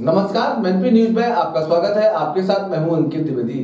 नमस्कार मैनपी न्यूज़ में आपका स्वागत है। आपके साथ मैं हूँ अंकित द्विवेदी।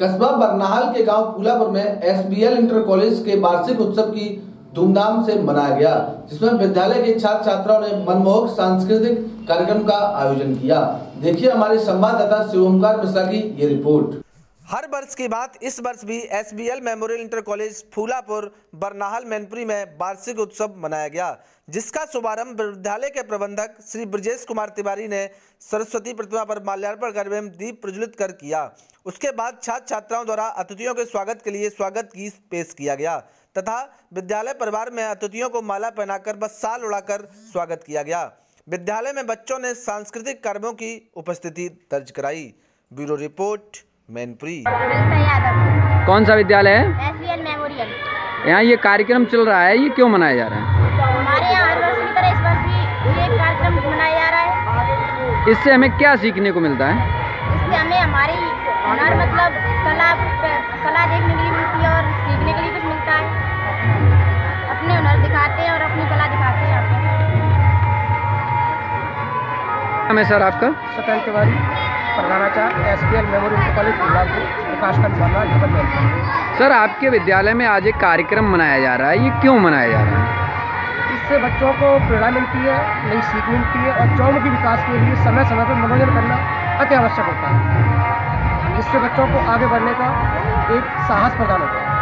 कस्बा बरनाहाल के गाँव फूलापुर में एसबीएल इंटर कॉलेज के वार्षिक उत्सव की धूमधाम से मनाया गया, जिसमें विद्यालय के छात्र छात्राओं ने मनमोहक सांस्कृतिक कार्यक्रम का आयोजन किया। देखिए हमारे संवाददाता शिवमकार मिश्रा की ये रिपोर्ट। हर वर्ष की बात इस वर्ष भी S B L memorial inter college Phulapur, Barnahal, Mainpuri में वार्षिक उत्सव मनाया गया, जिसका शुभारंभ विद्यालय के प्रबंधक श्री ब्रजेश कुमार तिवारी ने सरस्वती प्रतिमा पर माल्यार्पण कर एवं दीप प्रज्वलित कर किया। उसके बाद छात्र छात्राओं द्वारा अतिथियों के स्वागत के लिए स्वागत गीत पेश किया गया तथा विद्यालय परिवार में अतिथियों को माला पहनाकर व साल उड़ाकर स्वागत किया गया। विद्यालय में बच्चों ने सांस्कृतिक कार्यक्रमों की उपस्थिति दर्ज कराई। Bureau report Mainpuri. यादव कौन सा विद्यालय है? मेमोरियल। यहाँ ये कार्यक्रम चल रहा है ये क्यों मनाया जा रहा है? हमारे यहाँ हर वर्ष की तरह इस वर्ष भी ये कार्यक्रम मनाया जा रहा है। इससे हमें क्या सीखने को मिलता है? इससे हमें हमारी हुनर मतलब कला कला देखने के लिए मिलती है और सीखने के लिए कुछ मिलता है। अपने हुनर दिखाते हैं और अपनी कला दिखाते हैं। यहाँ पे नाम है सर आपका? सत्यन तिवारी। प्रधानाचार्य S B L memorial college Prakash Prakashganj sir आपके विद्यालय में आज एक कार्यक्रम मनाया जा रहा है। ये क्यों मनाया जा रहा है? इससे बच्चों को प्रेरणा मिलती है नई सीख मिलती है और चौमुखी विकास के लिए समय समय पर मनोरंजन करना अति आवश्यक होता है। जिससे बच्चों को आगे बढ़ने का एक साहस प्रदान होता है।